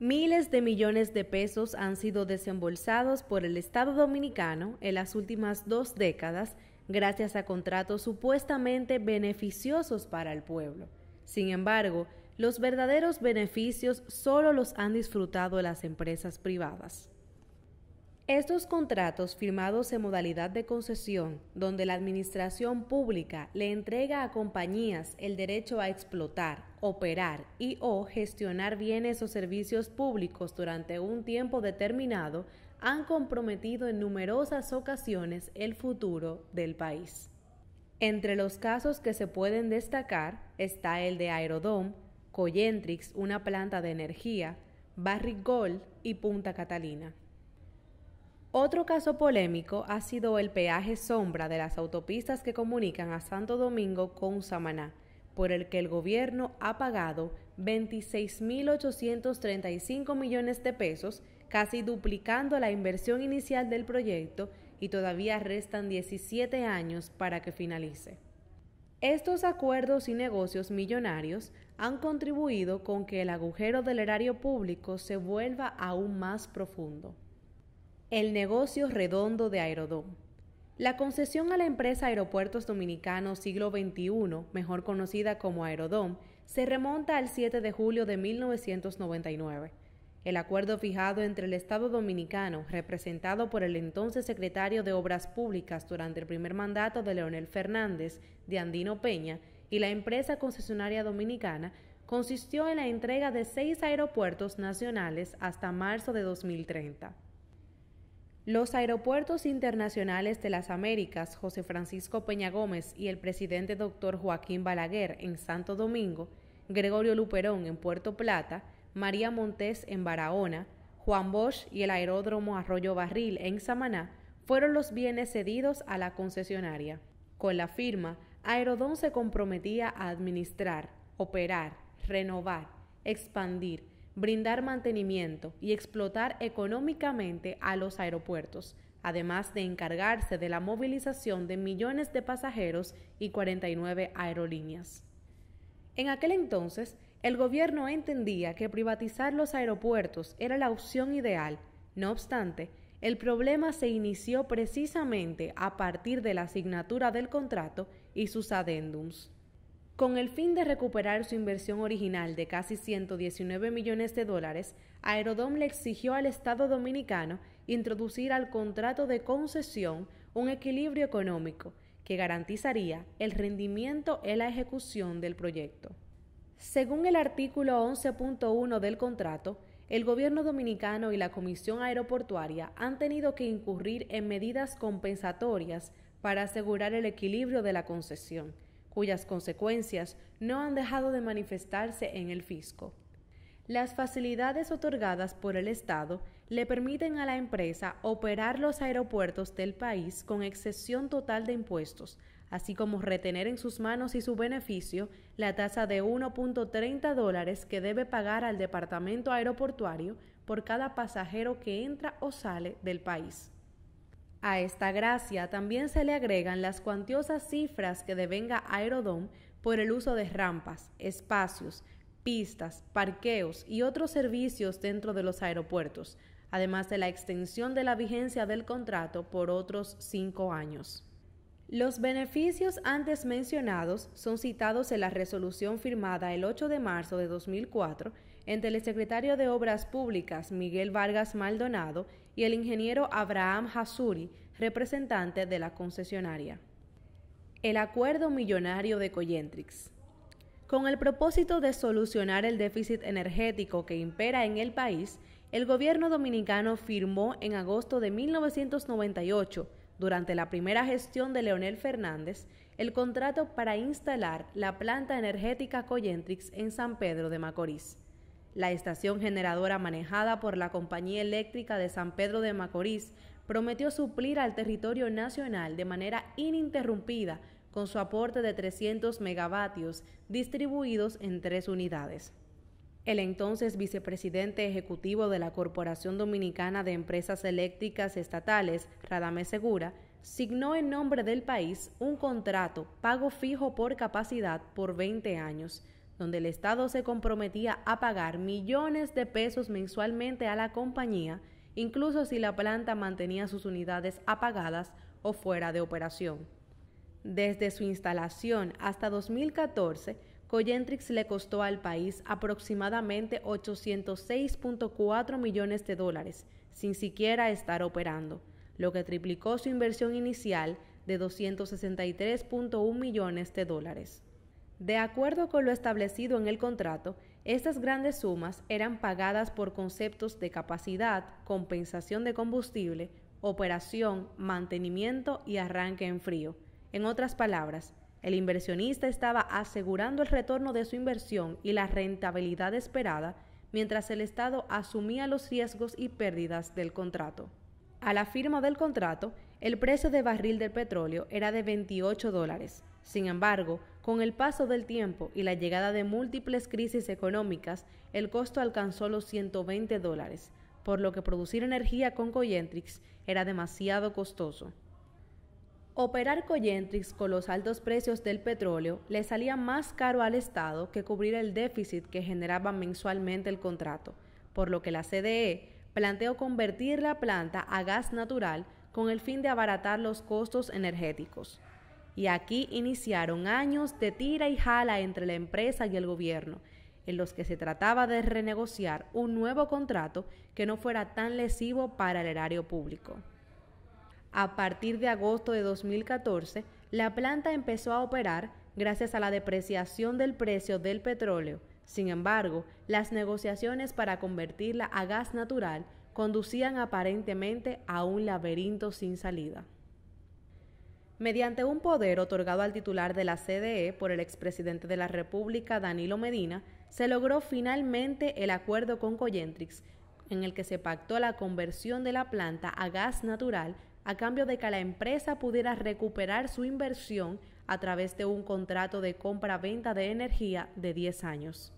Miles de millones de pesos han sido desembolsados por el Estado dominicano en las últimas dos décadas gracias a contratos supuestamente beneficiosos para el pueblo. Sin embargo, los verdaderos beneficios solo los han disfrutado las empresas privadas. Estos contratos firmados en modalidad de concesión, donde la administración pública le entrega a compañías el derecho a explotar, operar y o gestionar bienes o servicios públicos durante un tiempo determinado, han comprometido en numerosas ocasiones el futuro del país. Entre los casos que se pueden destacar está el de Aerodom, Coyentrix, una planta de energía, Barrick Gold y Punta Catalina. Otro caso polémico ha sido el peaje sombra de las autopistas que comunican a Santo Domingo con Samaná, por el que el gobierno ha pagado 26.835 millones de pesos, casi duplicando la inversión inicial del proyecto y todavía restan 17 años para que finalice. Estos acuerdos y negocios millonarios han contribuido con que el agujero del erario público se vuelva aún más profundo. El negocio redondo de Aerodom. La concesión a la empresa Aeropuertos Dominicanos Siglo XXI, mejor conocida como Aerodom, se remonta al 7 de julio de 1999. El acuerdo fijado entre el Estado dominicano, representado por el entonces secretario de Obras Públicas durante el primer mandato de Leonel Fernández, de Andino Peña, y la empresa concesionaria dominicana, consistió en la entrega de seis aeropuertos nacionales hasta marzo de 2030. Los aeropuertos internacionales de las Américas, José Francisco Peña Gómez y el presidente doctor Joaquín Balaguer en Santo Domingo, Gregorio Luperón en Puerto Plata, María Montés en Barahona, Juan Bosch y el aeródromo Arroyo Barril en Samaná fueron los bienes cedidos a la concesionaria. Con la firma, Aerodón se comprometía a administrar, operar, renovar, expandir, brindar mantenimiento y explotar económicamente a los aeropuertos, además de encargarse de la movilización de millones de pasajeros y 49 aerolíneas. En aquel entonces, el gobierno entendía que privatizar los aeropuertos era la opción ideal. No obstante, el problema se inició precisamente a partir de la asignatura del contrato y sus adendums. Con el fin de recuperar su inversión original de casi 119 millones de dólares, Aerodom le exigió al Estado dominicano introducir al contrato de concesión un equilibrio económico que garantizaría el rendimiento en la ejecución del proyecto. Según el artículo 11.1 del contrato, el gobierno dominicano y la Comisión Aeroportuaria han tenido que incurrir en medidas compensatorias para asegurar el equilibrio de la concesión cuyas consecuencias no han dejado de manifestarse en el fisco. Las facilidades otorgadas por el Estado le permiten a la empresa operar los aeropuertos del país con excesión total de impuestos, así como retener en sus manos y su beneficio la tasa de 1.30 dólares que debe pagar al departamento aeroportuario por cada pasajero que entra o sale del país. A esta gracia también se le agregan las cuantiosas cifras que devenga Aerodom por el uso de rampas, espacios, pistas, parqueos y otros servicios dentro de los aeropuertos, además de la extensión de la vigencia del contrato por otros cinco años. Los beneficios antes mencionados son citados en la resolución firmada el 8 de marzo de 2004 entre el secretario de Obras Públicas Miguel Vargas Maldonado y el ingeniero Abraham Hasuri, representante de la concesionaria. El acuerdo millonario de Coyentrix. Con el propósito de solucionar el déficit energético que impera en el país, el gobierno dominicano firmó en agosto de 1998 durante la primera gestión de Leonel Fernández, el contrato para instalar la planta energética Coyentrix en San Pedro de Macorís. La estación generadora manejada por la Compañía Eléctrica de San Pedro de Macorís prometió suplir al territorio nacional de manera ininterrumpida con su aporte de 300 megavatios distribuidos en tres unidades. El entonces vicepresidente ejecutivo de la Corporación Dominicana de Empresas Eléctricas Estatales, Radamés Segura, signó en nombre del país un contrato pago fijo por capacidad por 20 años, donde el Estado se comprometía a pagar millones de pesos mensualmente a la compañía, incluso si la planta mantenía sus unidades apagadas o fuera de operación. Desde su instalación hasta 2014, Coyentrix le costó al país aproximadamente 806.4 millones de dólares, sin siquiera estar operando, lo que triplicó su inversión inicial de 263.1 millones de dólares. De acuerdo con lo establecido en el contrato, estas grandes sumas eran pagadas por conceptos de capacidad, compensación de combustible, operación, mantenimiento y arranque en frío. En otras palabras, el inversionista estaba asegurando el retorno de su inversión y la rentabilidad esperada, mientras el Estado asumía los riesgos y pérdidas del contrato. A la firma del contrato, el precio de barril del petróleo era de 28 dólares. Sin embargo, con el paso del tiempo y la llegada de múltiples crisis económicas, el costo alcanzó los 120 dólares, por lo que producir energía con Coyentrix era demasiado costoso. Operar Coyentrix con los altos precios del petróleo le salía más caro al Estado que cubrir el déficit que generaba mensualmente el contrato, por lo que la CDE planteó convertir la planta a gas natural con el fin de abaratar los costos energéticos. Y aquí iniciaron años de tira y jala entre la empresa y el gobierno, en los que se trataba de renegociar un nuevo contrato que no fuera tan lesivo para el erario público. A partir de agosto de 2014, la planta empezó a operar gracias a la depreciación del precio del petróleo. Sin embargo, las negociaciones para convertirla a gas natural conducían aparentemente a un laberinto sin salida. Mediante un poder otorgado al titular de la CDE por el expresidente de la República, Danilo Medina, se logró finalmente el acuerdo con Coyentrix, en el que se pactó la conversión de la planta a gas natural a cambio de que la empresa pudiera recuperar su inversión a través de un contrato de compra-venta de energía de 10 años.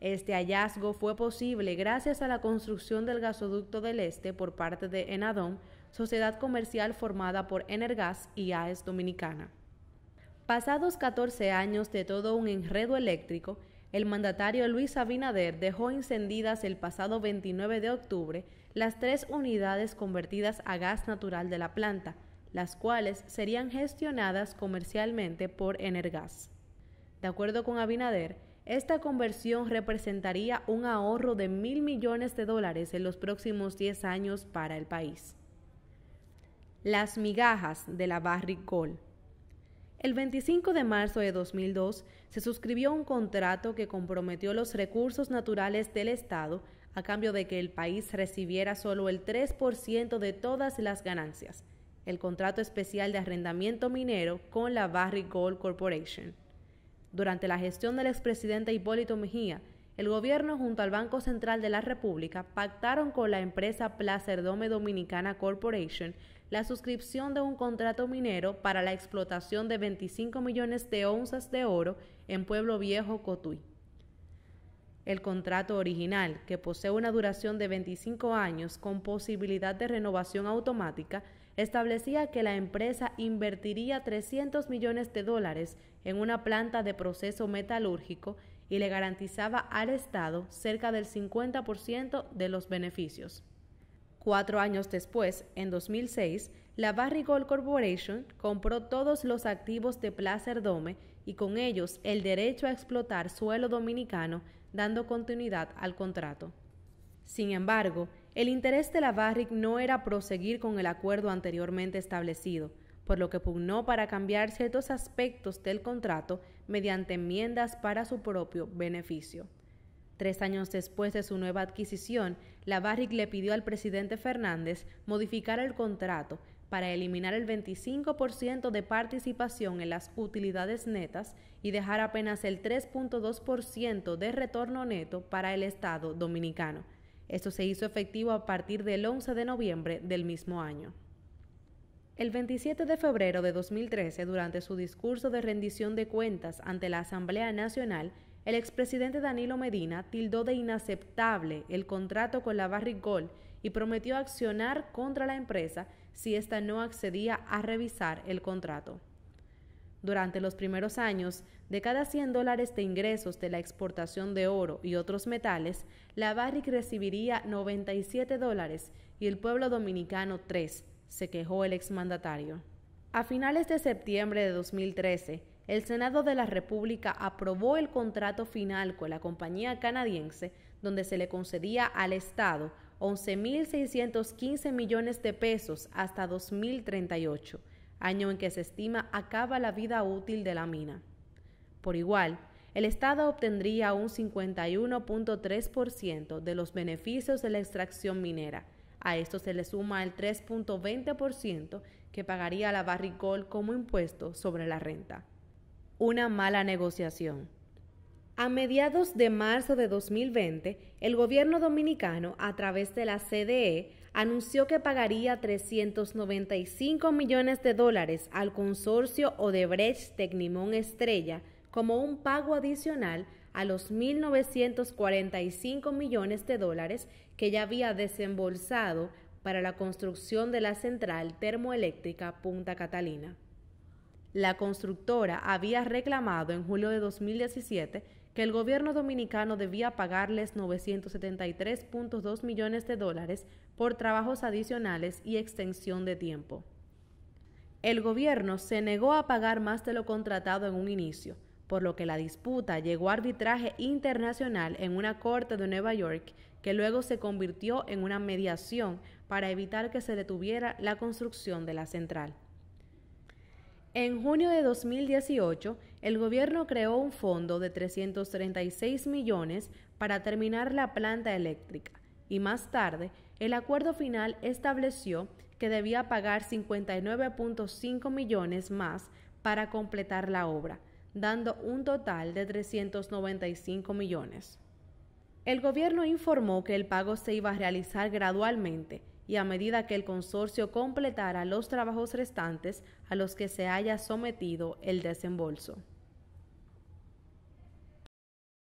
Este hallazgo fue posible gracias a la construcción del gasoducto del Este por parte de Enadom, sociedad comercial formada por Energas y AES Dominicana. Pasados 14 años de todo un enredo eléctrico, el mandatario Luis Abinader dejó encendidas el pasado 29 de octubre las tres unidades convertidas a gas natural de la planta, las cuales serían gestionadas comercialmente por Energas. De acuerdo con Abinader, esta conversión representaría un ahorro de mil millones de dólares en los próximos 10 años para el país. Las migajas de la Barrick Gold. El 25 de marzo de 2002 se suscribió un contrato que comprometió los recursos naturales del Estado a cambio de que el país recibiera solo el 3% de todas las ganancias, el contrato especial de arrendamiento minero con la Barrick Gold Corporation. Durante la gestión del expresidente Hipólito Mejía, el gobierno junto al Banco Central de la República pactaron con la empresa Placerdome Dominicana Corporation la suscripción de un contrato minero para la explotación de 25 millones de onzas de oro en Pueblo Viejo, Cotuí. El contrato original, que posee una duración de 25 años con posibilidad de renovación automática, establecía que la empresa invertiría 300 millones de dólares en una planta de proceso metalúrgico y le garantizaba al Estado cerca del 50% de los beneficios. Cuatro años después, en 2006, la Barry Gold Corporation compró todos los activos de Placer Dome y con ellos el derecho a explotar suelo dominicano dando continuidad al contrato. Sin embargo, el interés de la Barrick no era proseguir con el acuerdo anteriormente establecido, por lo que pugnó para cambiar ciertos aspectos del contrato mediante enmiendas para su propio beneficio. Tres años después de su nueva adquisición, la Barrick le pidió al presidente Fernández modificar el contrato para eliminar el 25% de participación en las utilidades netas y dejar apenas el 3.2% de retorno neto para el Estado dominicano. Esto se hizo efectivo a partir del 11 de noviembre del mismo año. El 27 de febrero de 2013, durante su discurso de rendición de cuentas ante la Asamblea Nacional, el expresidente Danilo Medina tildó de inaceptable el contrato con la Barrick Gold y prometió accionar contra la empresa si ésta no accedía a revisar el contrato. Durante los primeros años, de cada 100 dólares de ingresos de la exportación de oro y otros metales, la Barrick recibiría 97 dólares y el pueblo dominicano 3, se quejó el exmandatario. A finales de septiembre de 2013, el Senado de la República aprobó el contrato final con la compañía canadiense donde se le concedía al Estado 11.615 millones de pesos hasta 2038, año en que se estima acaba la vida útil de la mina. Por igual, el Estado obtendría un 51.3% de los beneficios de la extracción minera. A esto se le suma el 3.20% que pagaría la Barricol como impuesto sobre la renta. Una mala negociación. A mediados de marzo de 2020, el gobierno dominicano, a través de la CDE, anunció que pagaría 395 millones de dólares al consorcio Odebrecht Tecnimón Estrella como un pago adicional a los 1.945 millones de dólares que ya había desembolsado para la construcción de la central termoeléctrica Punta Catalina. La constructora había reclamado en julio de 2017 que el gobierno dominicano debía pagarles 973.2 millones de dólares por trabajos adicionales y extensión de tiempo. El gobierno se negó a pagar más de lo contratado en un inicio, por lo que la disputa llegó a arbitraje internacional en una corte de Nueva York que luego se convirtió en una mediación para evitar que se detuviera la construcción de la central. En junio de 2018, el gobierno creó un fondo de 336 millones para terminar la planta eléctrica y más tarde el acuerdo final estableció que debía pagar 59.5 millones más para completar la obra, dando un total de 395 millones. El gobierno informó que el pago se iba a realizar gradualmente y a medida que el consorcio completara los trabajos restantes a los que se haya sometido el desembolso.